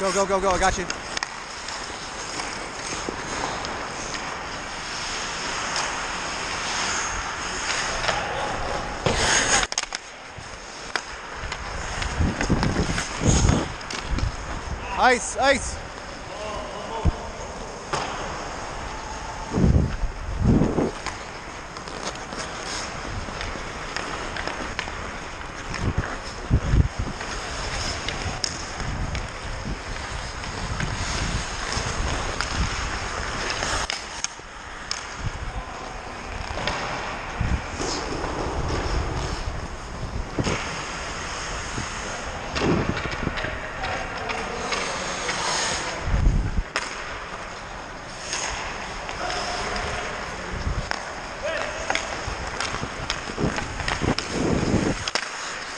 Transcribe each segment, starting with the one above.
Go, go, go, go. I got you. Ice, ice.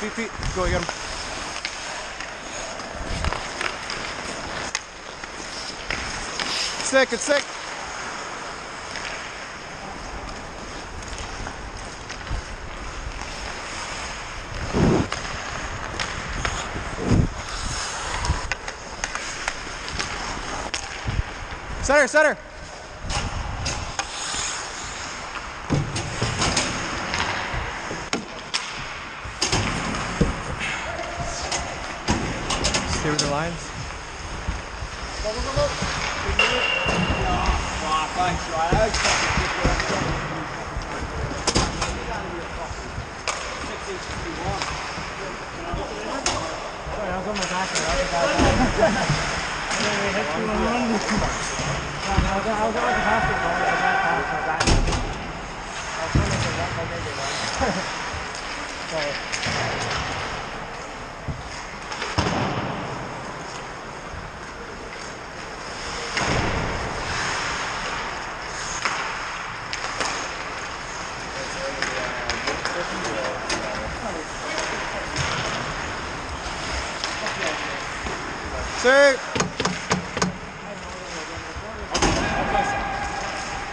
Feet, feet. Go, you got him. It's sick. Center, center. Stay with the lines. Sick.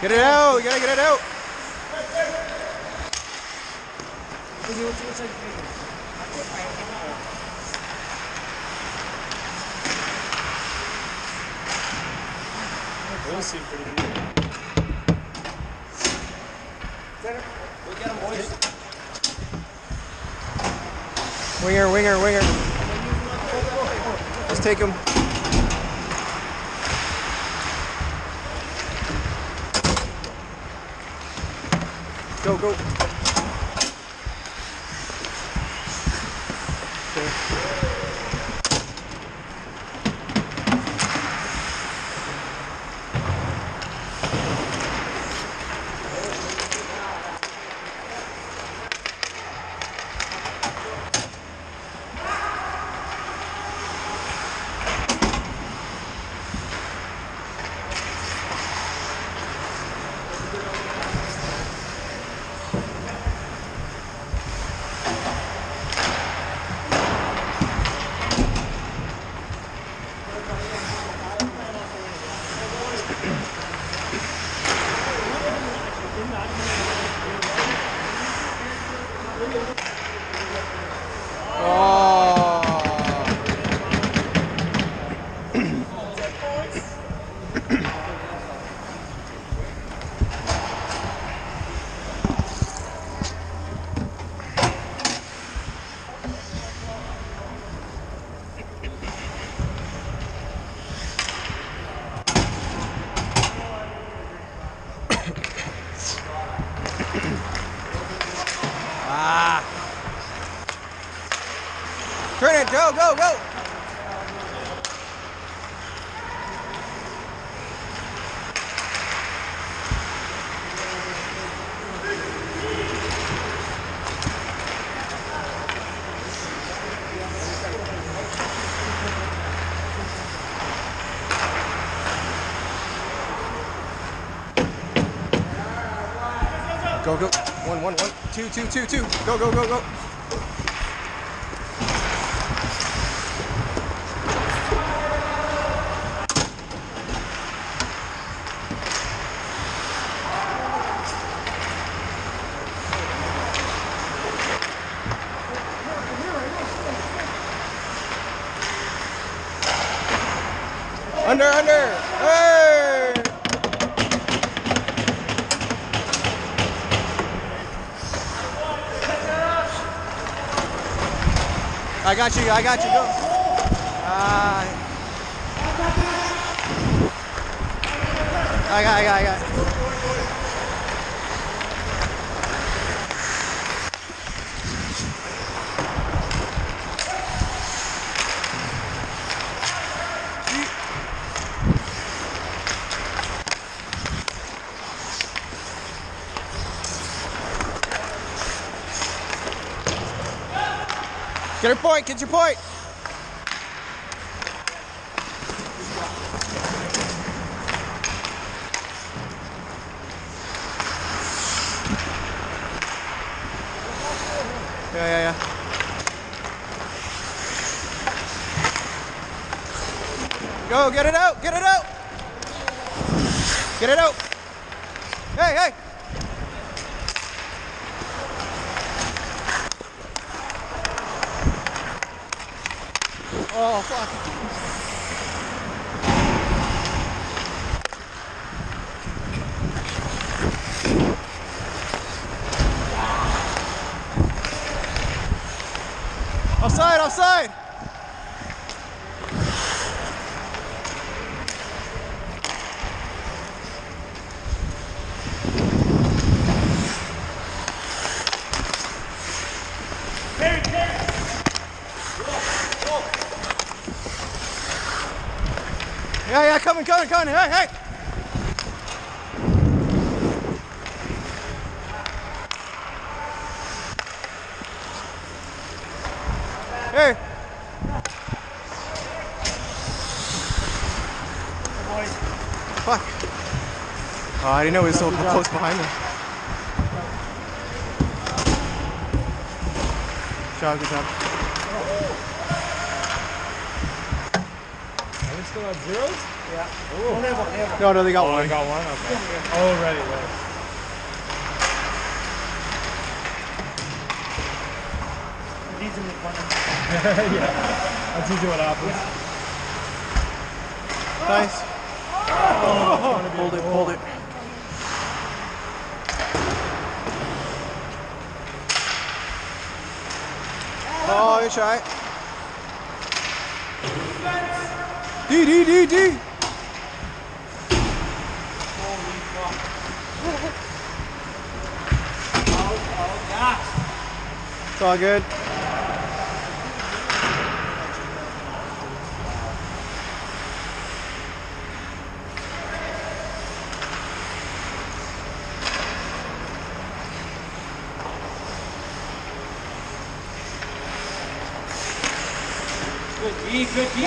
Get it out. You gotta get it out. Those seem pretty good. Winger, winger, winger. Just take him. Go, go. two, two, two, two. Go, go, go, go. Under, under. Hey! I got you, I got you, go. Uh, I got, I got, I got. Get your point, get your point. Yeah, yeah, yeah. Go, get it out, get it out. Get it out. Hey, hey. Oh, fuck. Offside, offside. Yeah, yeah, coming, coming, coming. Hey, hey. Hey. Fuck. Oh, I know he's so close behind me. Good job, good job. Are we still at zeros? Yeah. No, no, they got Oh, I one. got one? Okay. Oh, right, right. yeah. That's usually what happens. Nice. Oh. Hold it, hold it. Oh, you try. D, D, D, D. It's all good. Good D, good D.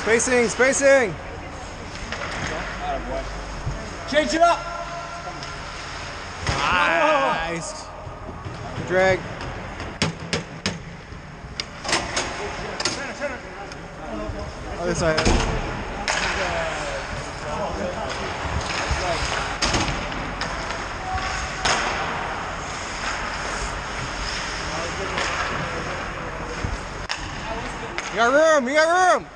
Spacing, spacing. Change it up. Nice. Good drag. Other side. You got room, you got room.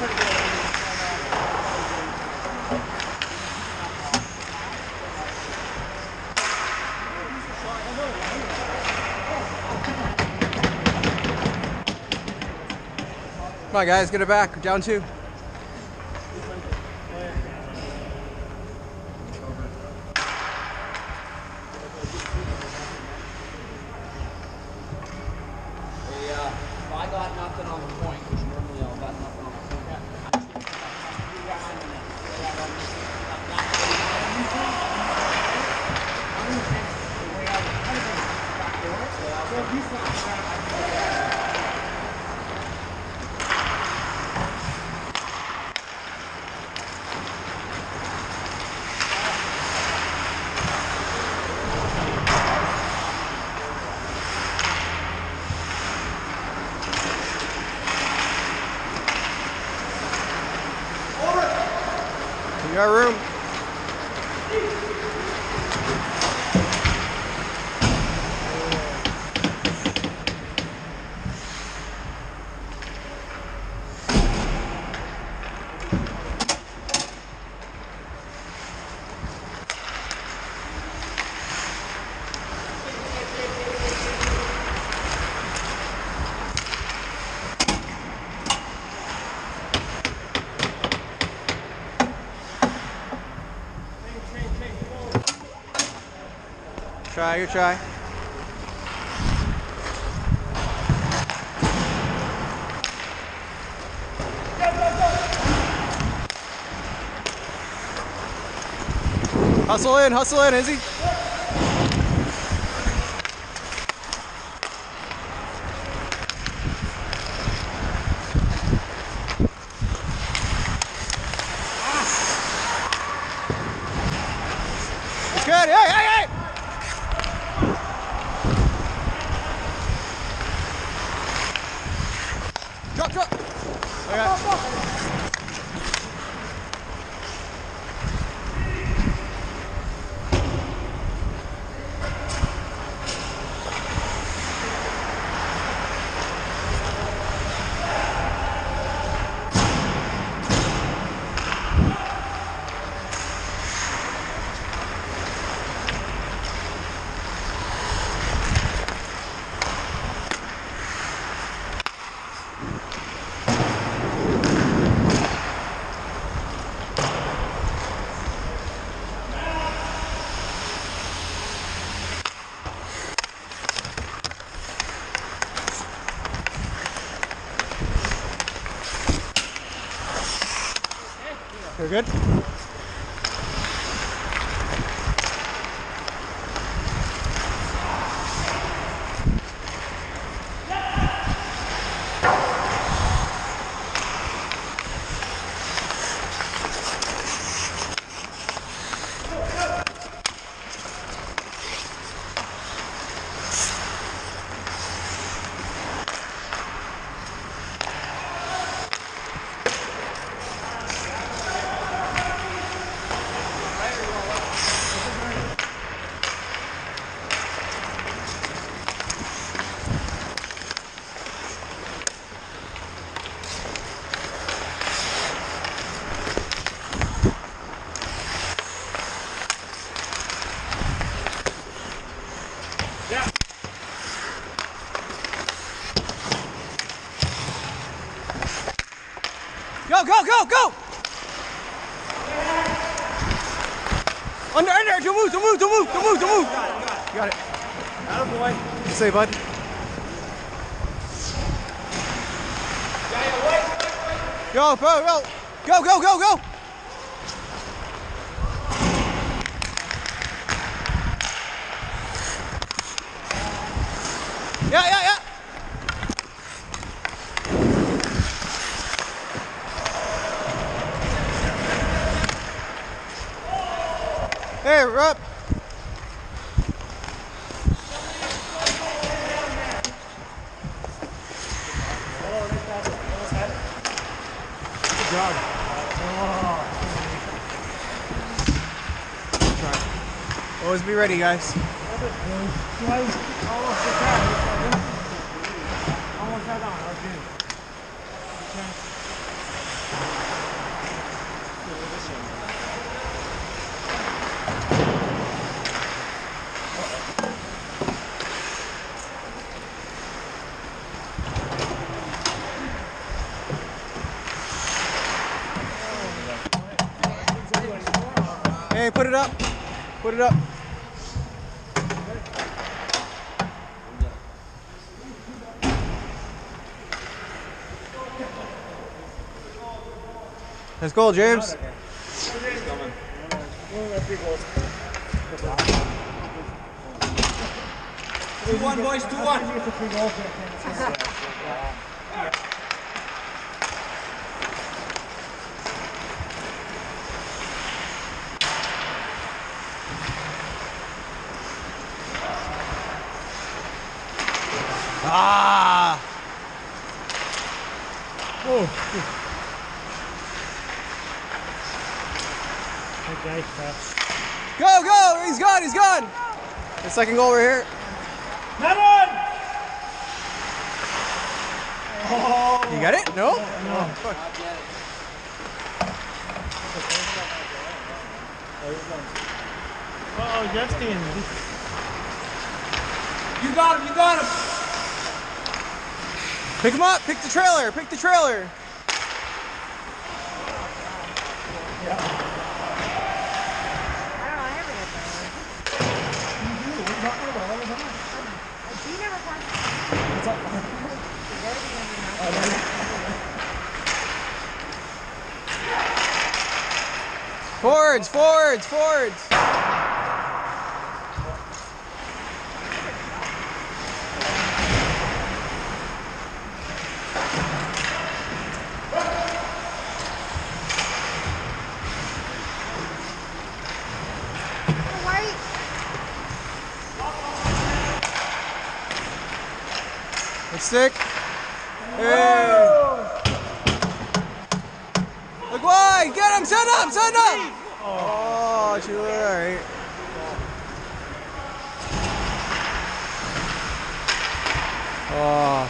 Come on, guys, get it back. Down two. Try, you try. Hustle in, hustle in, Izzy. Go, go, go, go! Under, under, don't move, don't move, don't move, don't move, don't move. You got it. Attaboy. Good say, bud. Go, bro, go. Go, go, go, go. Yeah, yeah, yeah. Hey, we're up. Good job. Always be ready, guys. Hey, put it up. Put it up. Let's go, James. Two one, boys. Two one. Ah! Oh. Okay, that's. Go, go! He's gone, he's gone! The second goal right here. Melon! You got it? No? Oh, Justin. You got him. You got him. Pick him up, pick the trailer, pick the trailer. I don't know, I haven't had Forwards, forwards, forwards. White. Let's stick. Hey. Look wide. Get him. Send up. Send up. Oh, she all right. Oh.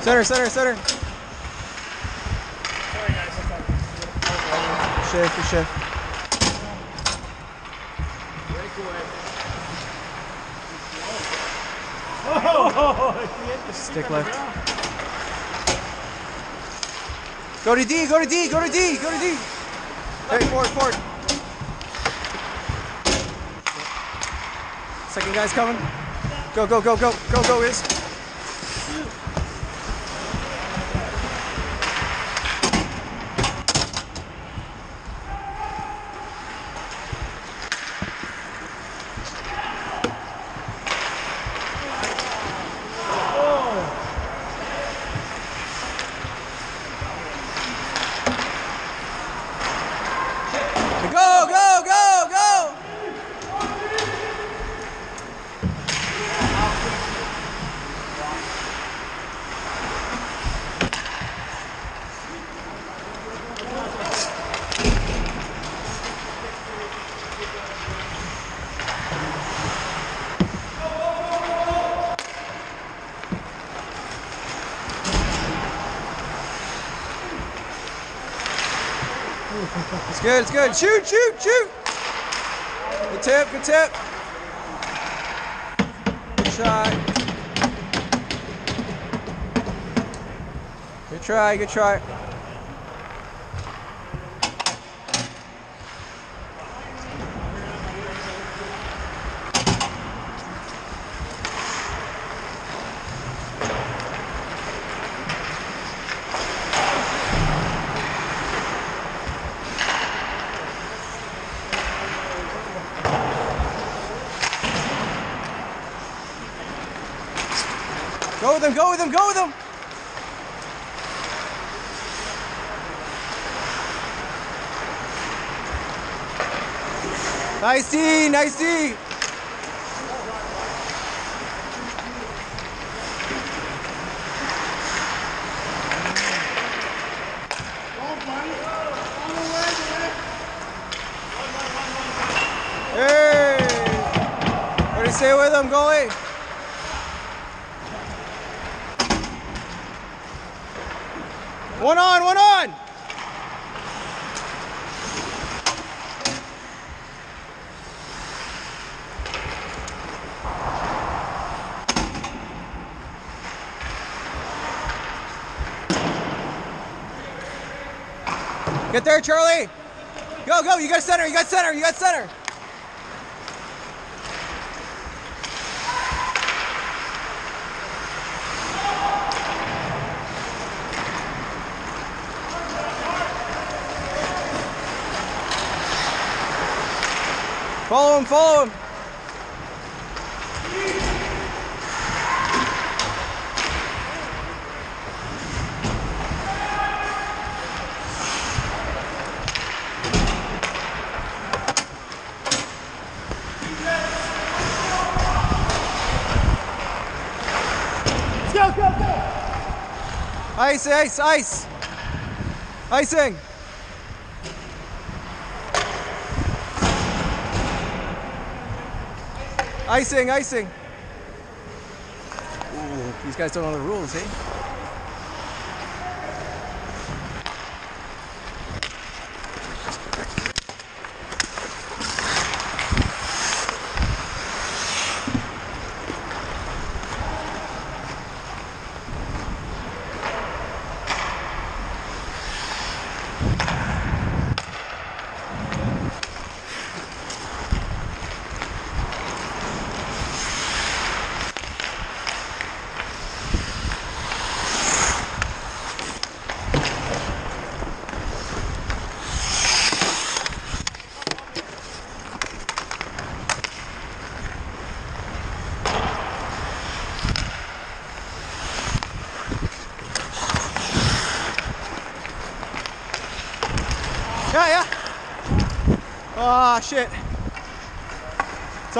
Center, center, center. Sorry guys, what's up? Shift, shift. Stick left. Go to D, go to D, go to D, go to D. Hey, forward, forward. Second guy's coming. Go, go, go, go, go, go, is. Good, it's good. Shoot, shoot, shoot. Good tip, good tip. Good. Good try, good try. Go with him, go with him. Nice D, nice D. Hey! Do you say with him, goalie? One on, one on. Get there, Charlie. Go, go. You got center. You got center. You got center. Follow him, follow him. Ice, ice, ice. Icing. Icing, icing. Ooh, these guys don't know the rules, eh?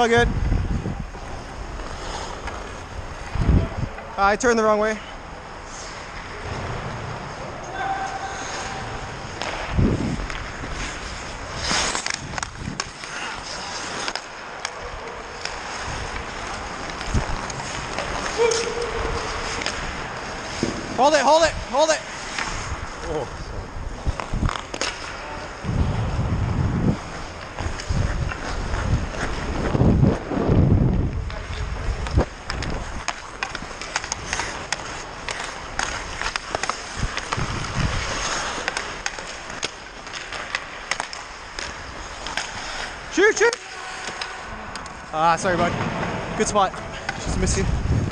All good. Uh, I turned the wrong way. Hold it, hold it, hold it. Shoot, shoot. Ah, sorry, bud. Good spot. Just missing.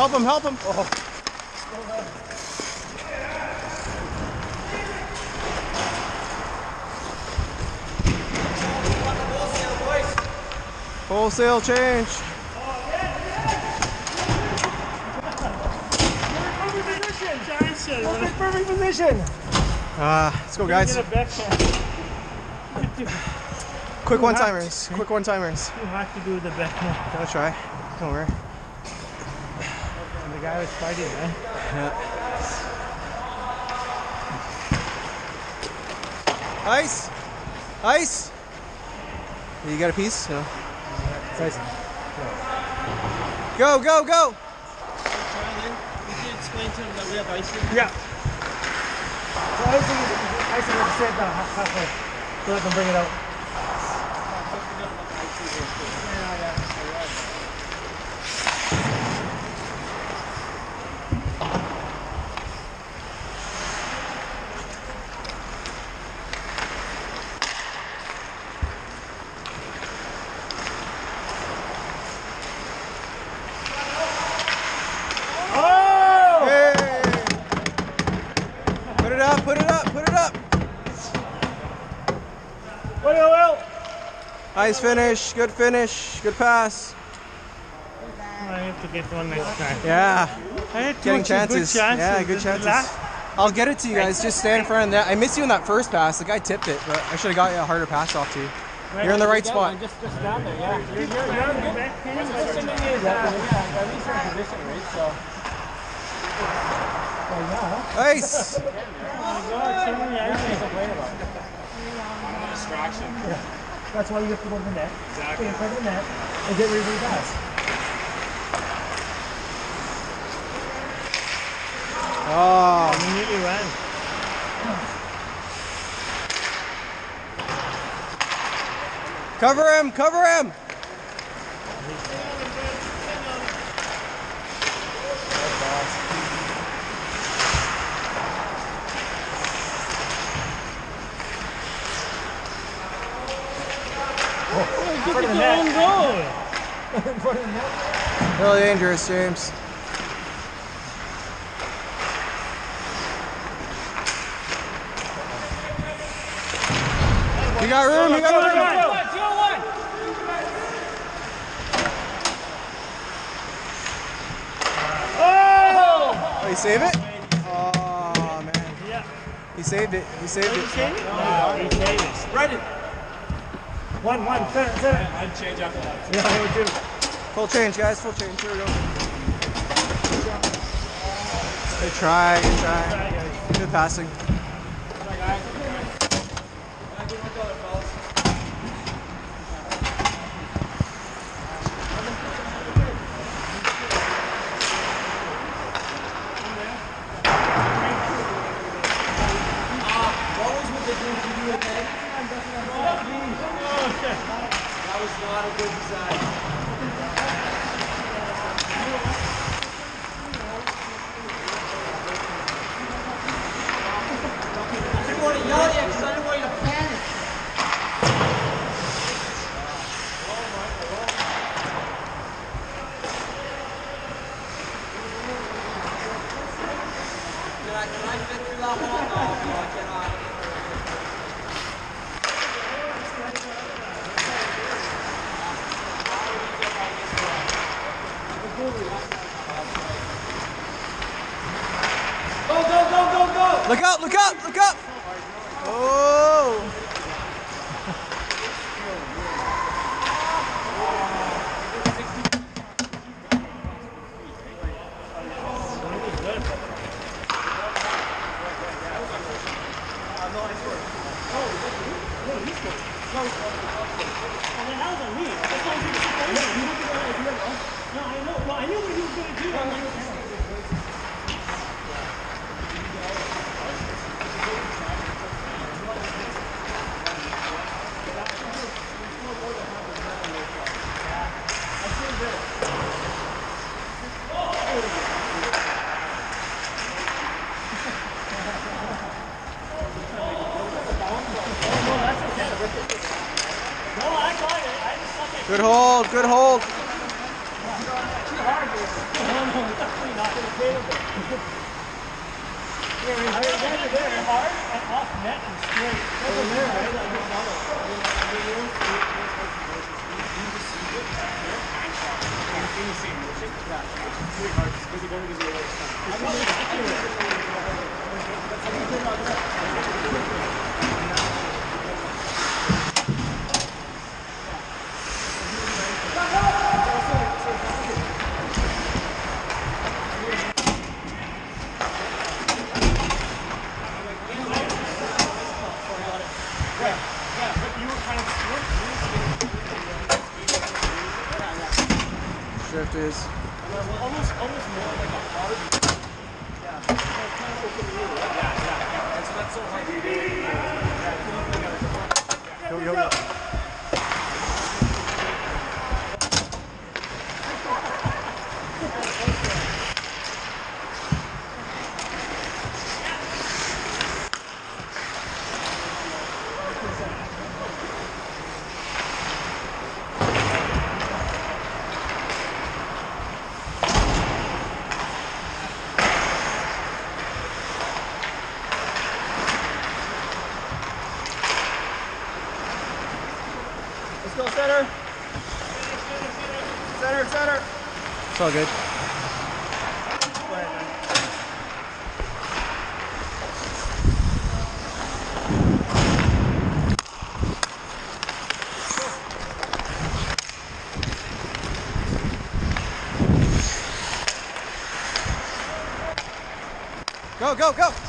Help him, help him. Wholesale change. Perfect. Perfect, position. Ah, let's go, guys. Get a backhand. Quick one timers. Quick one timers. You have to do the backhand. Gotta try. Don't worry. Guy was fighting, man. Ice. Ice. You got a piece? No. Nice. Go, go, go. Explain to him that we have ice cream? Yeah. So I think I think let's stand down half- halfway. So I can bring it out. Oh! Hey. Put it up, put it up, put it up. Well, well, well. Nice finish, good finish, good pass. I have to get one next time. Yeah, I had two getting chances. Good chances. Yeah, good The chances. I'll get it to you guys. Just stand in front of that. I missed you in that first pass. The guy tipped it, but I should have got you a harder pass off to you. You're in the right spot. Just, just down there, yeah. You're, you're, You're on the backhand. The thing is, uh, yeah, at least you're in position, right? So. Nice. God, so many items. Complain about it. Distraction. That's why you have to go to the net. Exactly. Stay in front of the net and get rid of the pass. Oh, Immediately ran. cover him, cover him. In front of the net. In front of the net. Really dangerous, James. You got room, you got room. Oh! Oh, you save it? Oh, man. Yeah. He saved it. He saved Did you it. save it? No, he saved it. Ready. One, one, center, center. I'd change after that. Yeah, I would do. Full change, guys. Full change. Here we go. Good try. Good try. Good passing. It's all good. Go, go, go.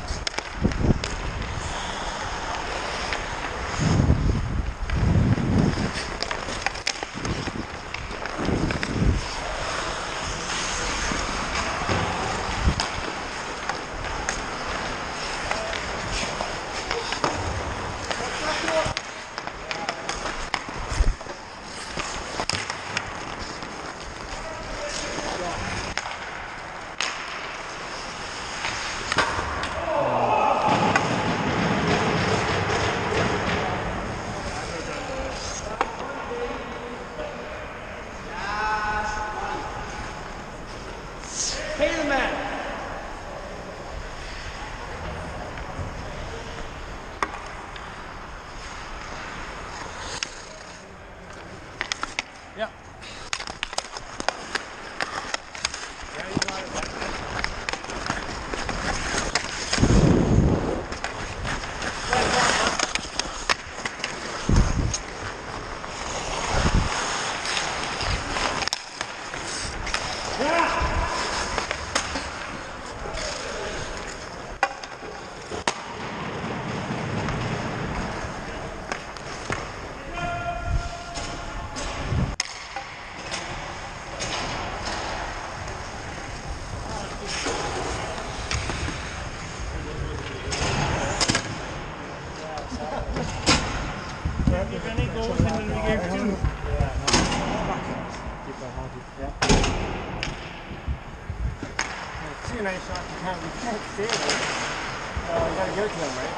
nice shot. You can't see it. Uh, you gotta give it to him, right?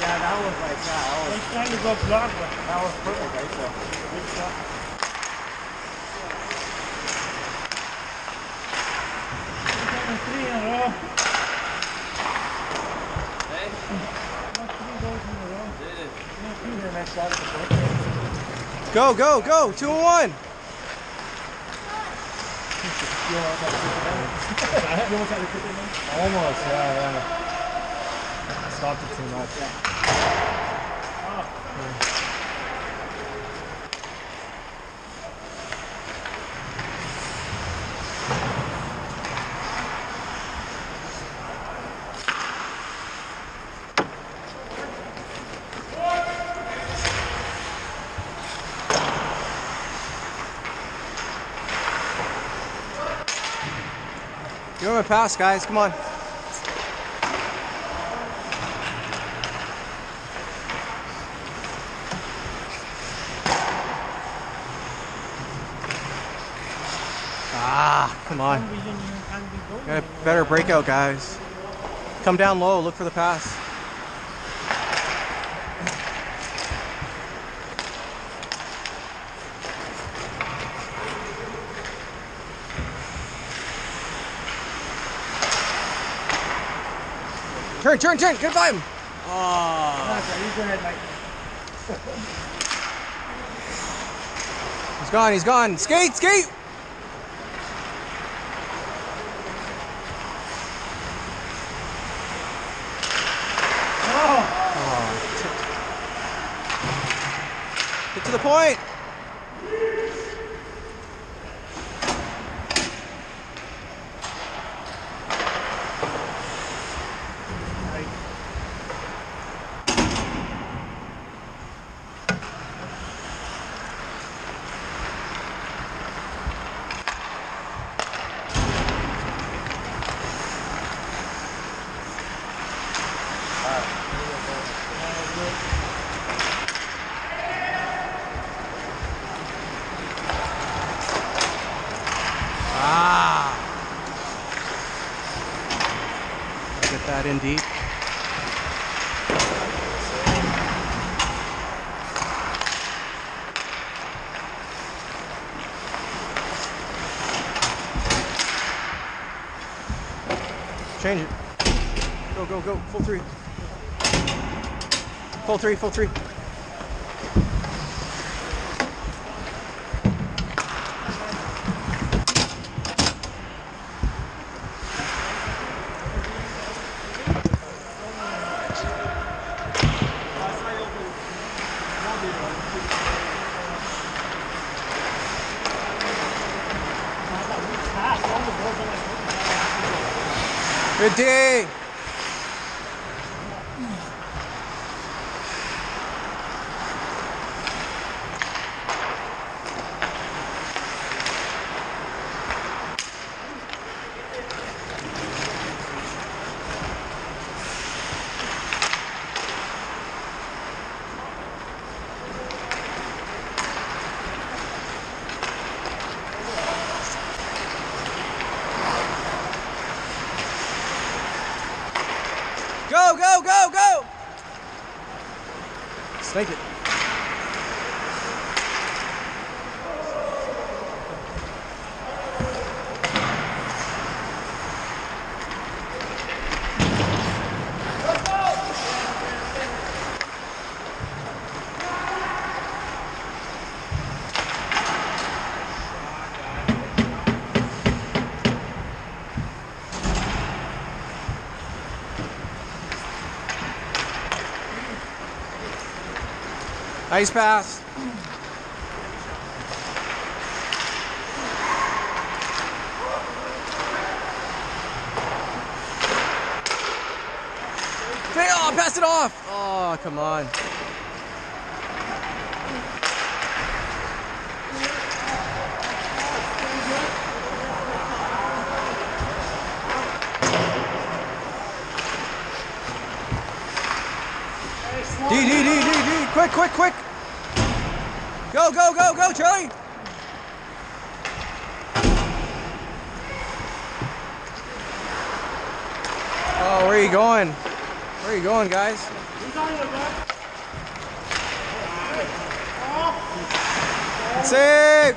Yeah, that was like, yeah, that was. Trying to go block, but that was perfect, right? So, good shot. Three in a row. Hey? Go, go, go! 2 1! You almost had to tip it in. Almost, yeah, yeah. I stopped it too much. Pass, guys. Come on. Ah, come on. Reason you can't be going. Got a better breakout, guys. Come down low. Look for the pass. Turn, turn, turn. Good him. Oh. Okay, you go ahead, Mike. He's gone. He's gone. Skate, skate. Get to the point. Ah. In deep. Change it. Go, go, go. Full three. Full three, full three. Pass, on the board, on my Good D. Go, go, go, go! Snake it. Nice pass. Oh, pass it off. Oh, come on. D, D, D, D, D. Quick, quick, quick. Go, go, go, go, Charlie. Oh, where are you going? Where are you going, guys? Save.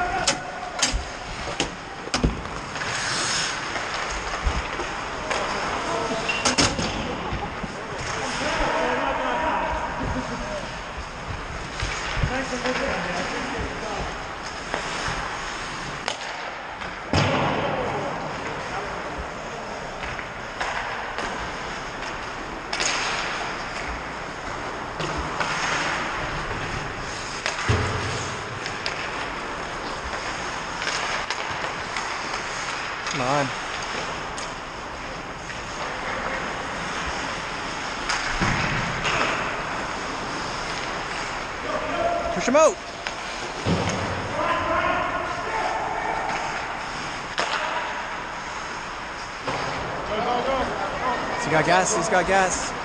Gas. He's got gas.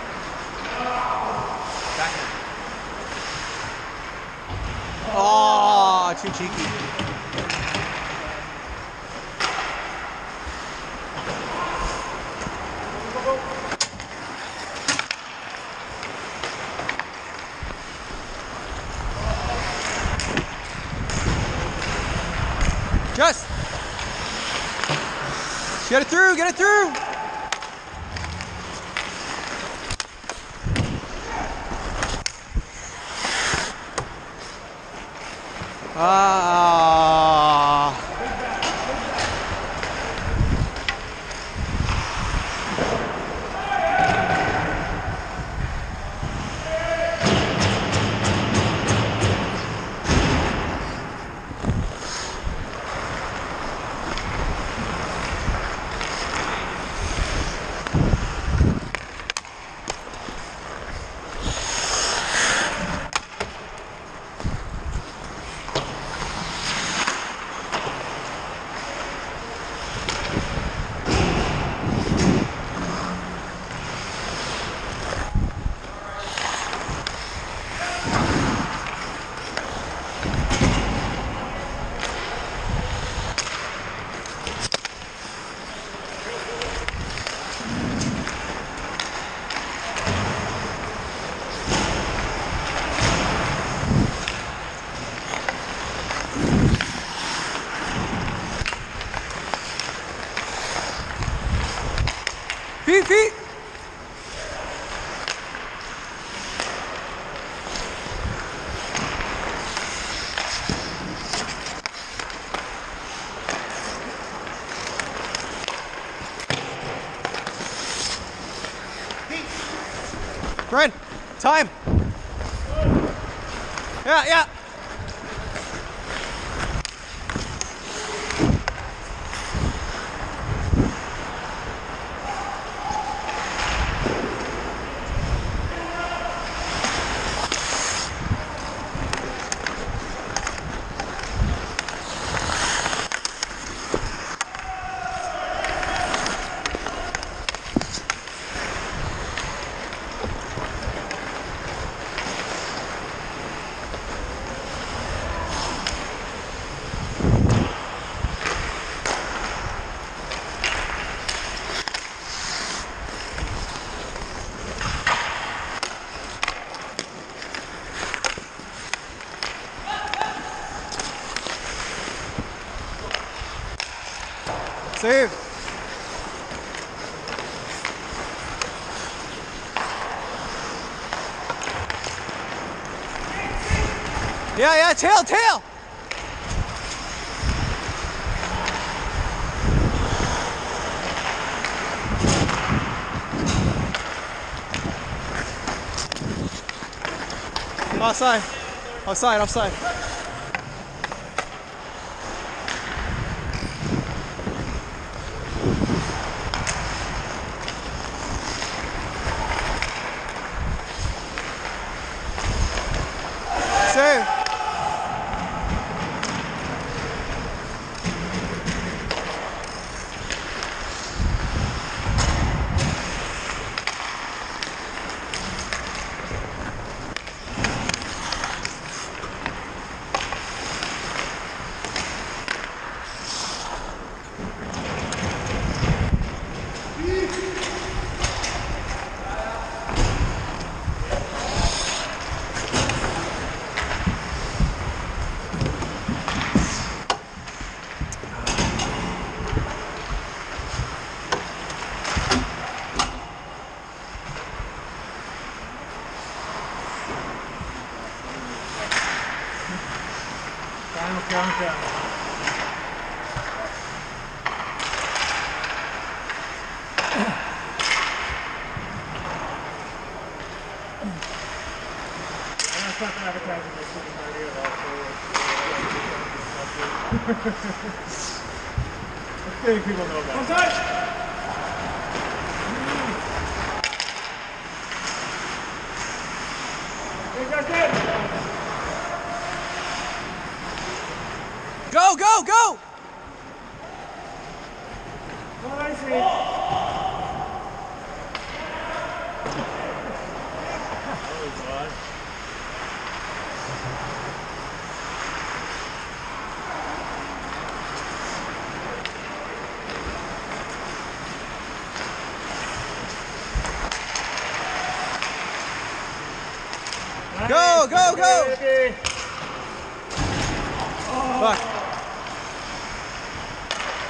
Yeah, yeah. Save. Yeah, yeah, tail, tail. Offside. Offside, offside.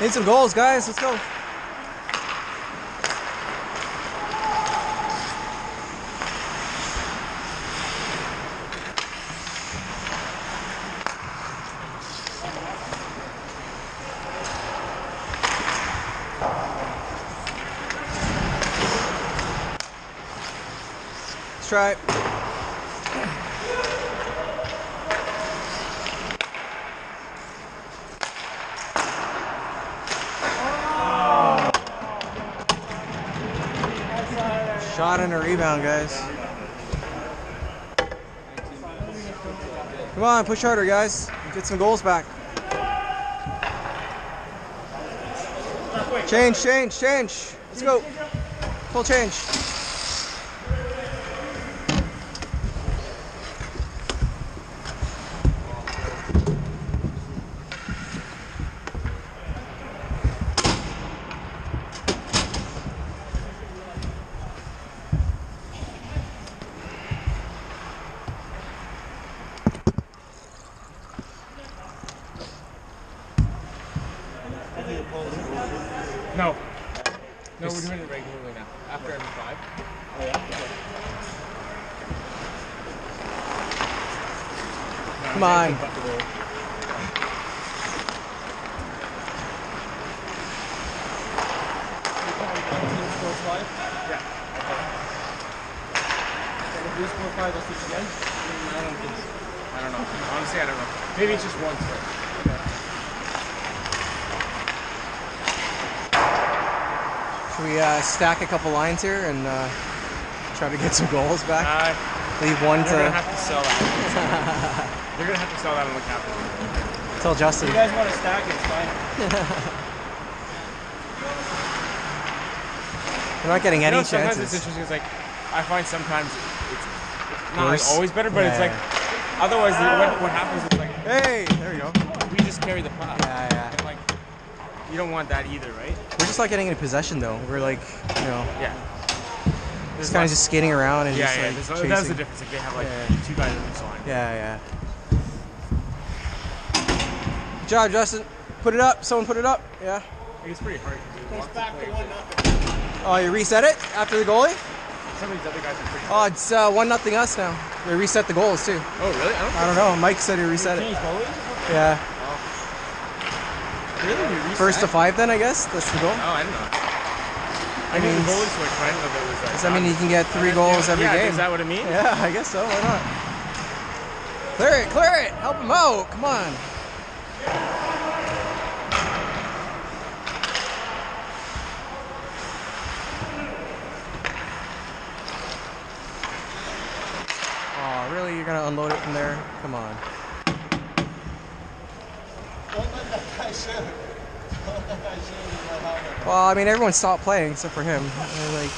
Need some goals, guys. Let's go. Let's try and a rebound, guys. Come on, push harder, guys. Get some goals back. Change, change, change. Let's go. Full change. No. No, we're doing it regularly now. After every five. Come on. I don't think so. I don't know. Honestly, I don't know. Maybe it's just once. But Should we uh, stack a couple lines here and uh, try to get some goals back? uh, Leave one they're gonna have to sell that. they're gonna have to sell that on the capital. tell Justin. If You guys want to stack it, it's fine. We're not getting any You any know, sometimes it's interesting. It's like I find sometimes it's, it's not like always better, but it's like otherwise the, what, what happens is like Hey, there you go. we just carry the puck. Yeah, yeah. And like you don't want that either, right? We're just not getting any possession though. We're like, you know, Yeah. just kind of just skating around and Yeah, just yeah. like there's- chasing. that's the difference. Like they have like Yeah. two guys on each line. Yeah, yeah. Good job, Justin. Put it up. Someone put it up. Yeah. Like, It's pretty hard. 'cause there's lots back to one that- Oh, you reset it after the goalie? Some of these other guys are pretty. Oh, it's uh, one nothing us now. We reset the goals too. Oh, really? I don't I don't know. Mike said he reset it. Change goalies? Yeah. really. Reset? First to five, then I guess that's the goal. Oh, I didn't know. I knew means- the goalie switch, but I didn't know that was. Uh, Does that mean you can get three goals every yeah, game? Is that what it means? Yeah, I guess so. Why not? Clear it, clear it. Help him out. Come on. Oh, really? You're gonna unload it from there? Come on. Well, I mean, everyone stopped playing except for him. Like,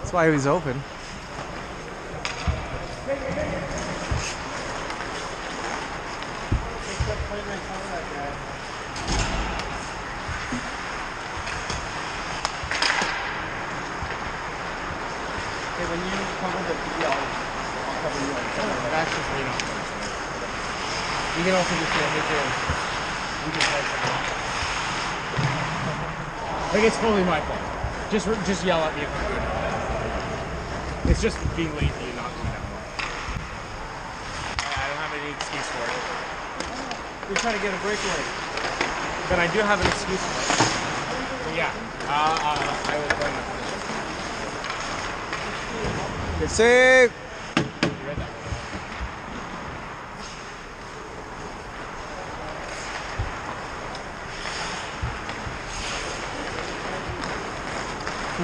that's why he was open. You the B, I'll, I'll cover you. on That's just me not first. You can also just uh, hit your. You can play something. Like it's totally my fault. Just just yell at me if I'm good. It's just being lazy and not doing that well. I don't have any excuse for it. You're trying to get a breakaway. Then I do have an excuse for it. But yeah, uh, uh, I. Save.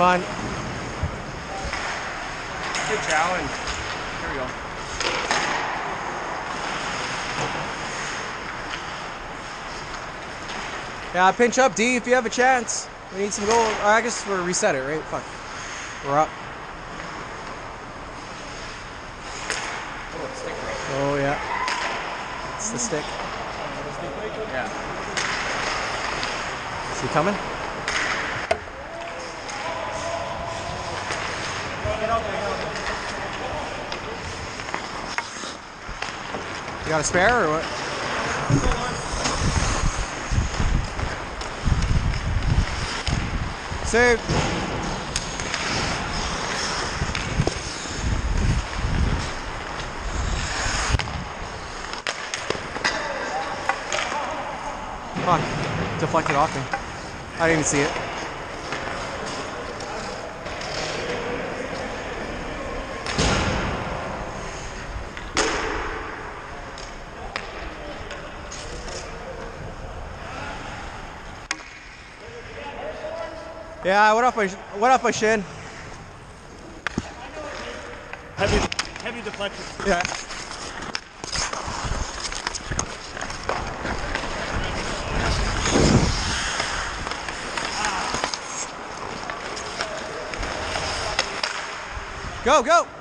Come on. Good challenge. Here we go. Yeah, pinch up D if you have a chance. We need some goal. Or I guess we're reset it, right? Fuck. We're up. Oh, stick right. Oh yeah. It's the stick. Yeah. Is he coming? Got a spare or what? Save. Fuck. Deflected off me. I didn't even see it. Yeah, what up, what up, Shin? Heavy, heavy deflection. Yeah. Go, go!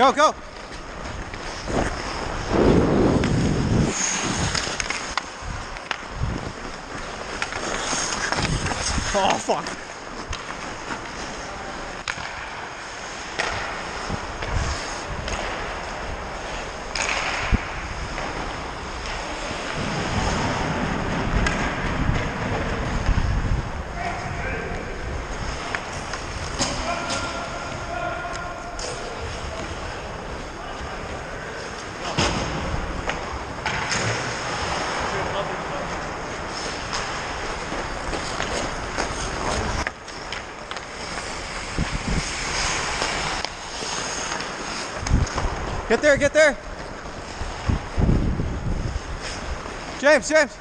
Go, go. Oh, fuck. Get there, get there. James, James.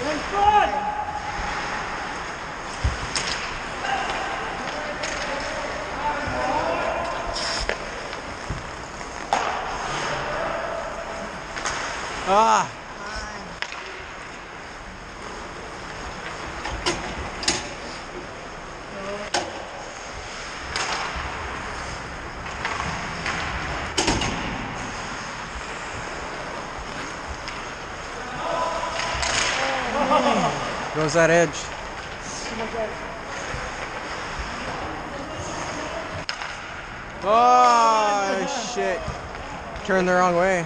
In front! Ah. Goes that edge. Oh shit. Turned the wrong way.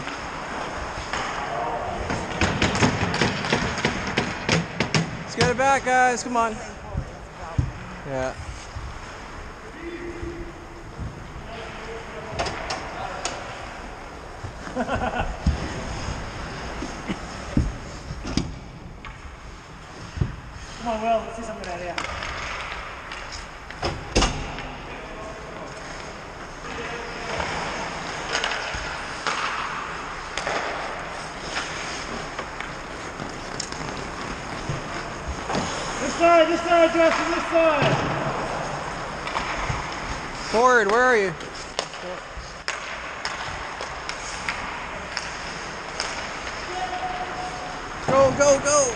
Let's get it back, guys. Come on. Yeah. Come on, Will, let's see something. This side, this side, Justin, this side. Forward, where are you? Go, go, go.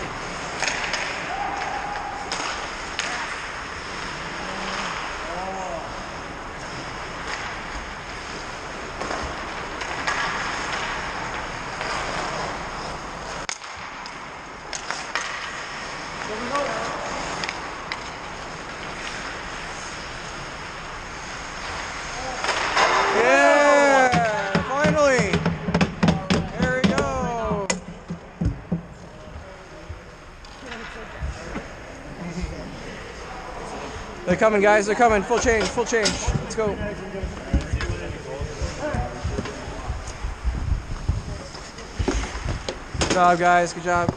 Yeah, finally. There we go. They're coming, guys. They're coming. Full change. Full change. Let's go. Good job, guys. Good job.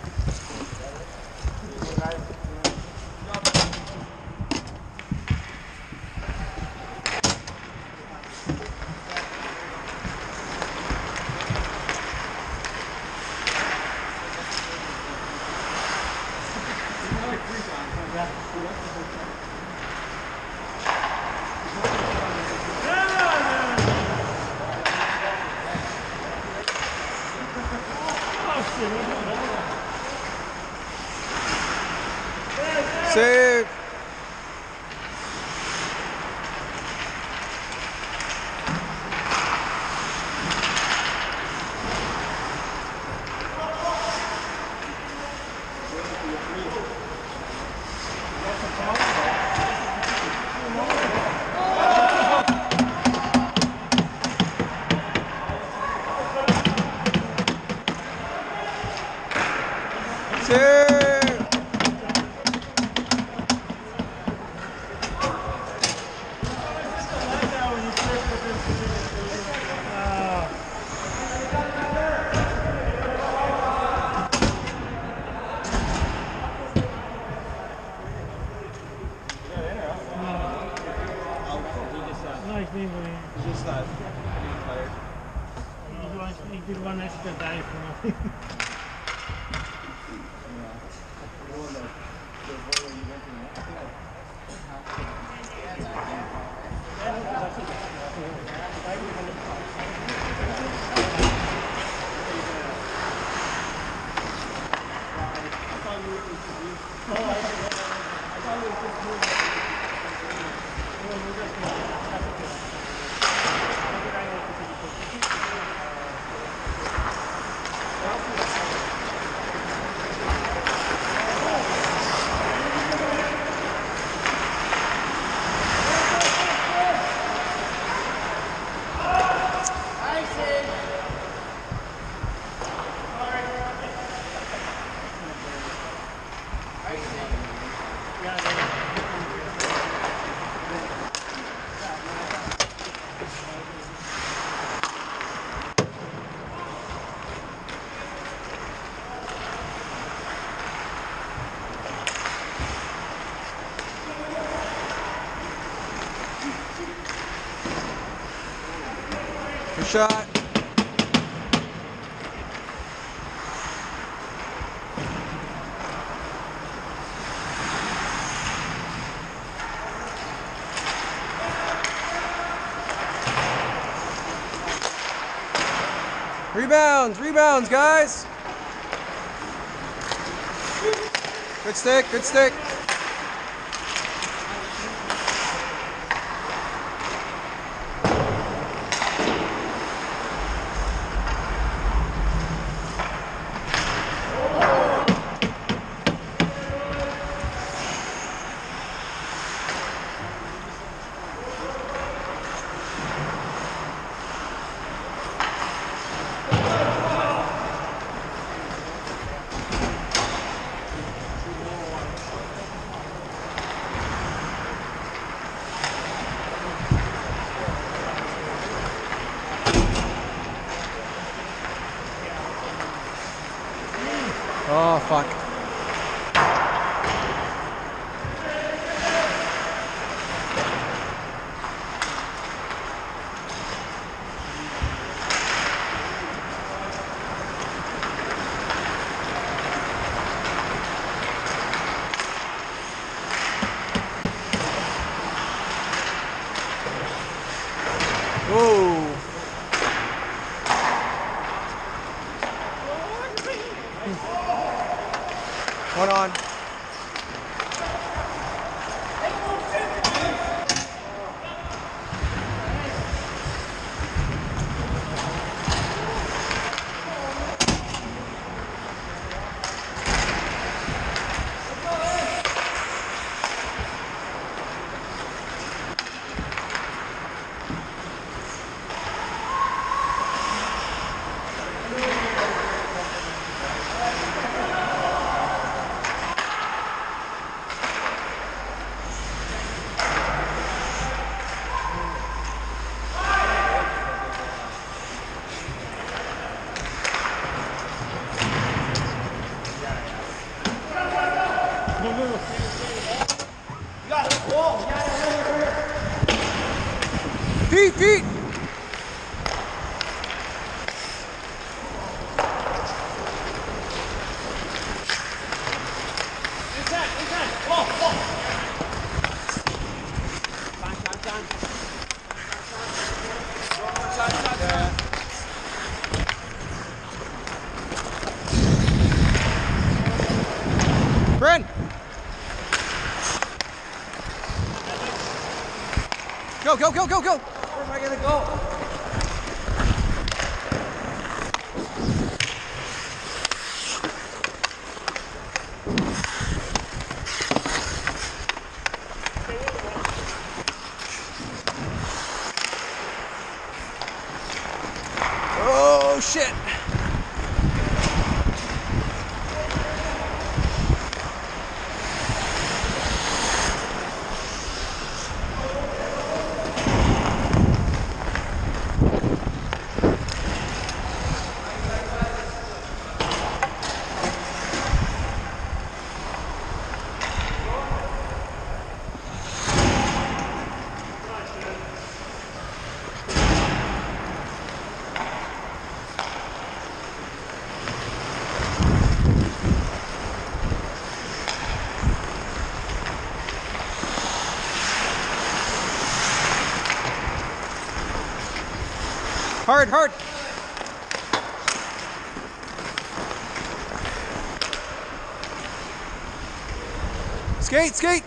Save. Save. Shot. Rebounds, rebounds, guys. Good stick, good stick. Go, go, go, go. Where am I gonna go? Oh, shit. Hard, hard. Skate, skate.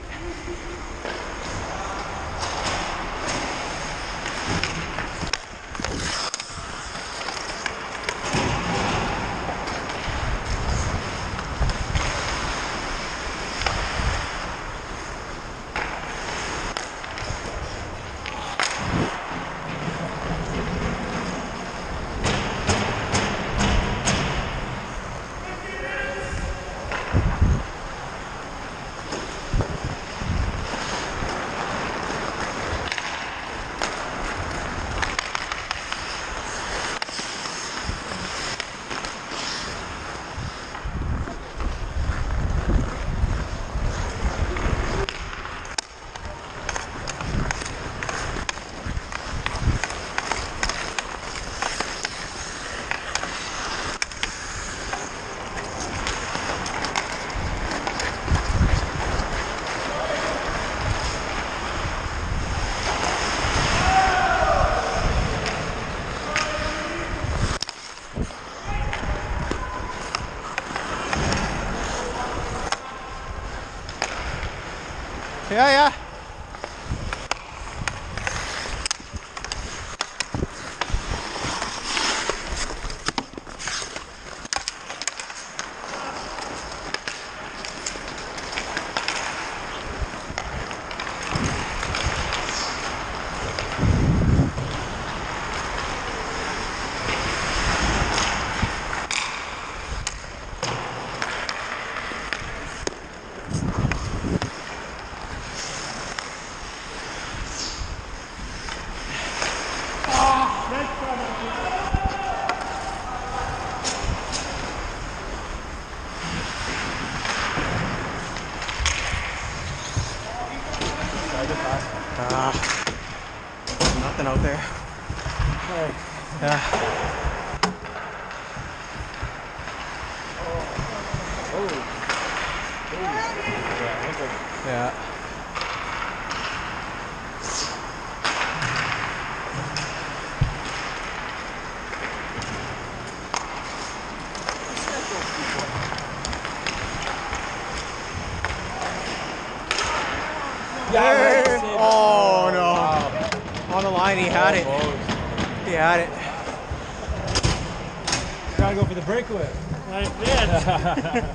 This.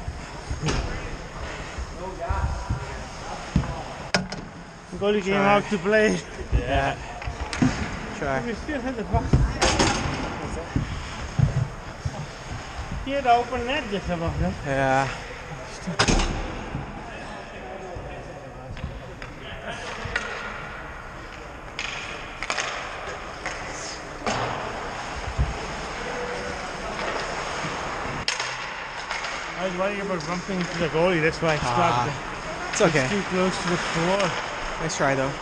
Goalie came out to play. Yeah. Try. We still had the puck. He had open net just about, hè? Yeah. Worried about bumping into the goalie, that's why I stopped. Ah. It's okay. Too close to the floor. Nice try though.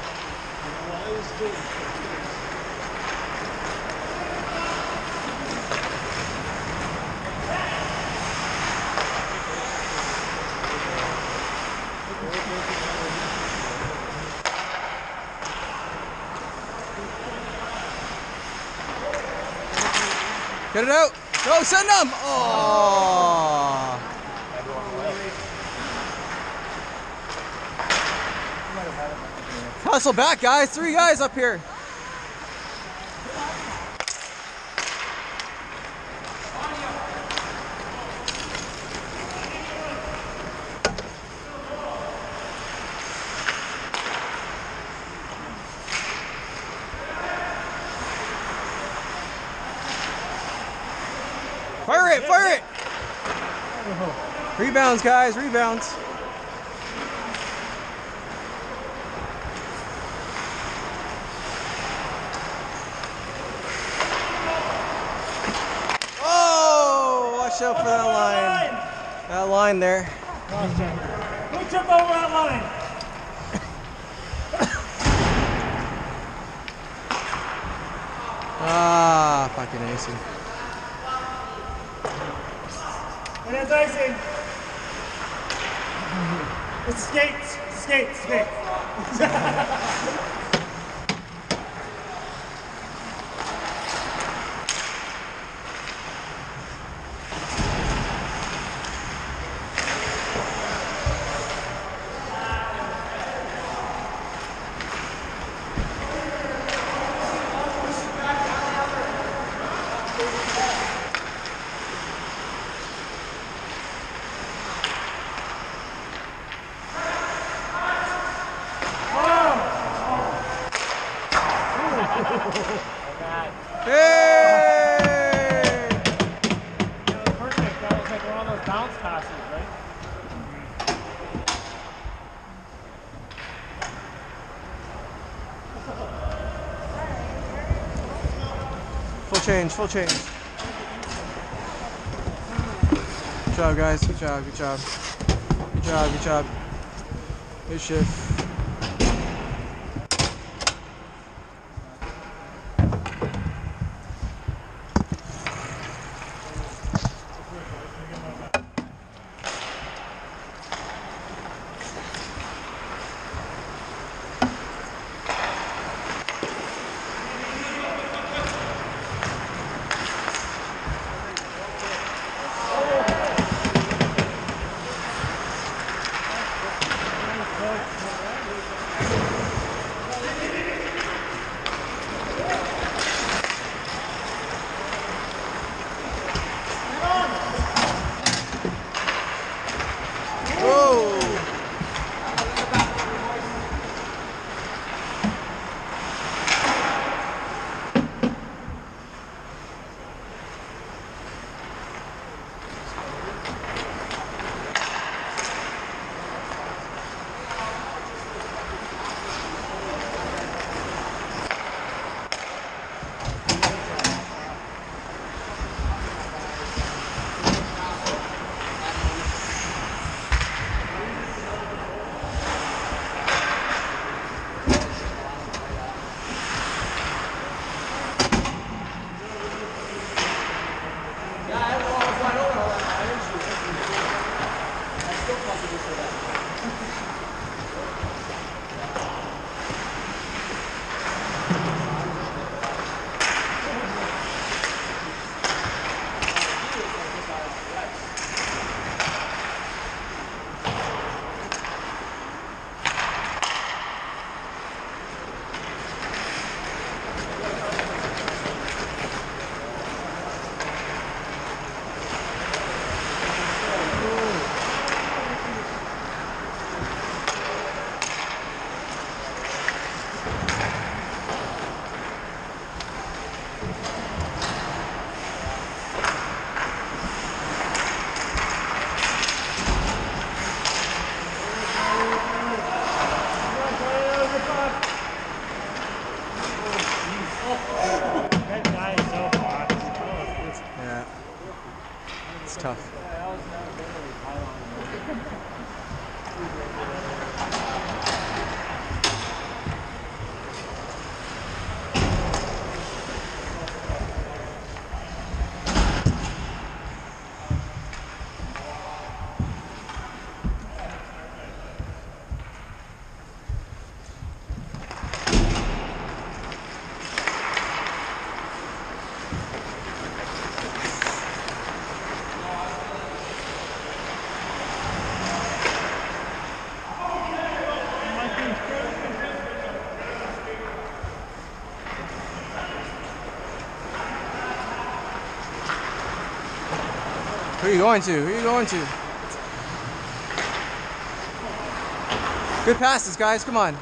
Get it out. Go, send them. Oh. Hustle back, guys. Three guys up here. Fire it, fire it. Rebounds, guys, rebounds. Oh, watch out for that line. That line there. Who took over that line? Ah, fucking AC. And as I say, it's skates, skates, skates. Hey! Perfect. That was like one of those bounce passes, right? Full change, full change. Good job, guys. Good job, good job. Good job, good job. Good shift. You going to? Who are you going to? Good passes, guys. Come on.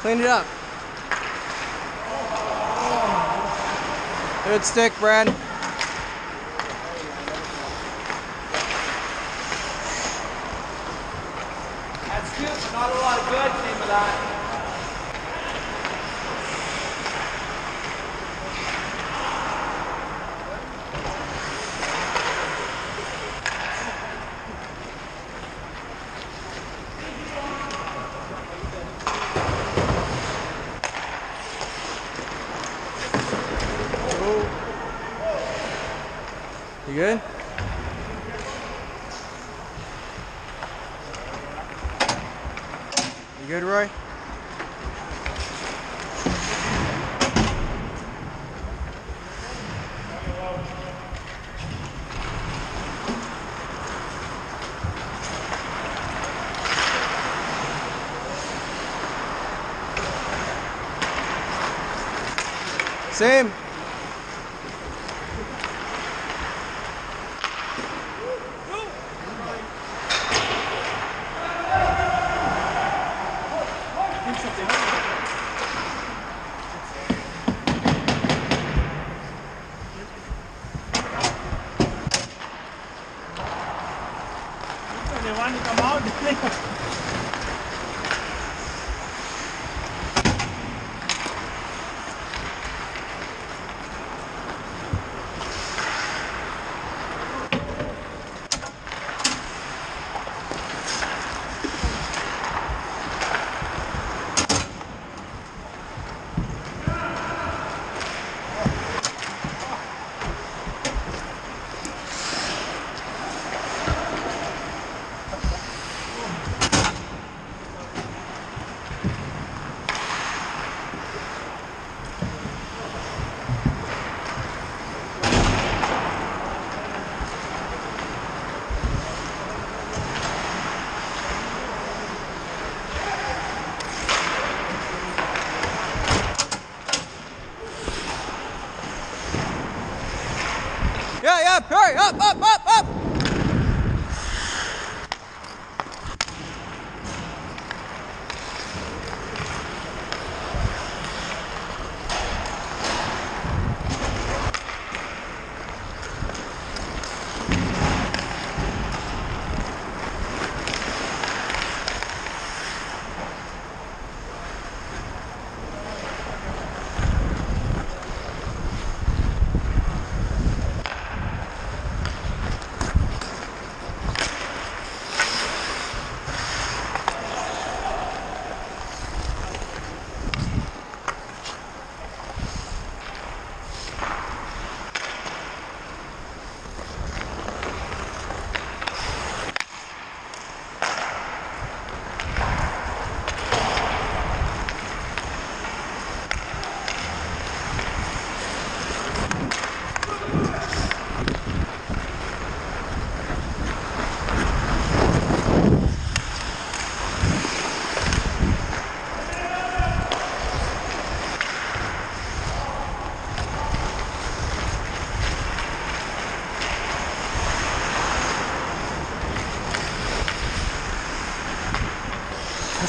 Clean it up. Good stick, Brad. That's cute, but not a lot of good came of that. Good? Up, up, up,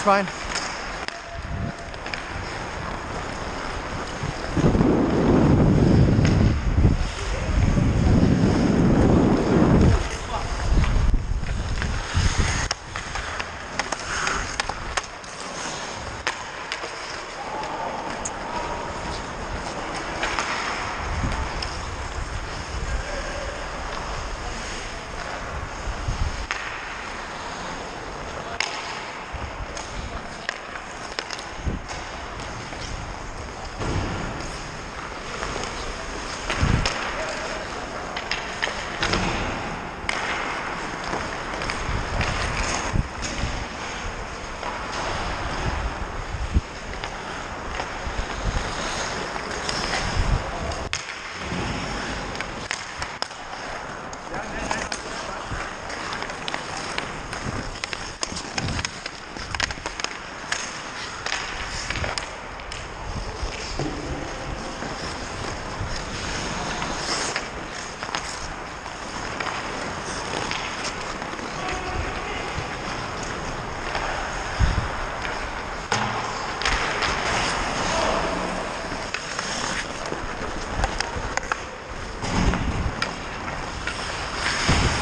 fine.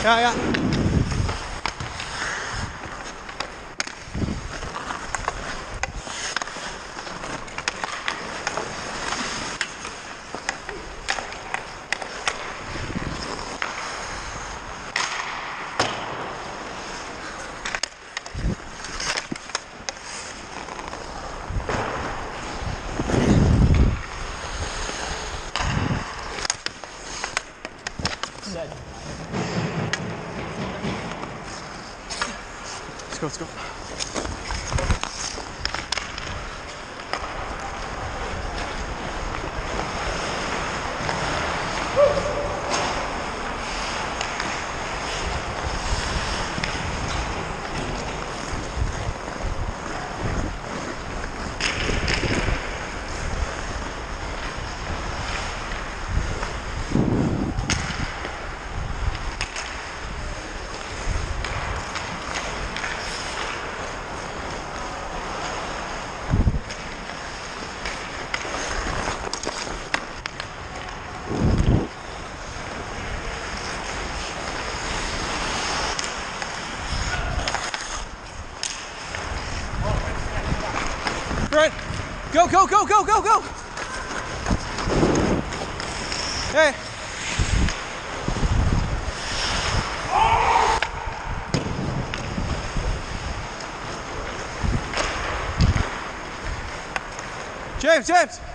Yeah, yeah. Let's go. Go, go, go, go, go. Hey. James, James.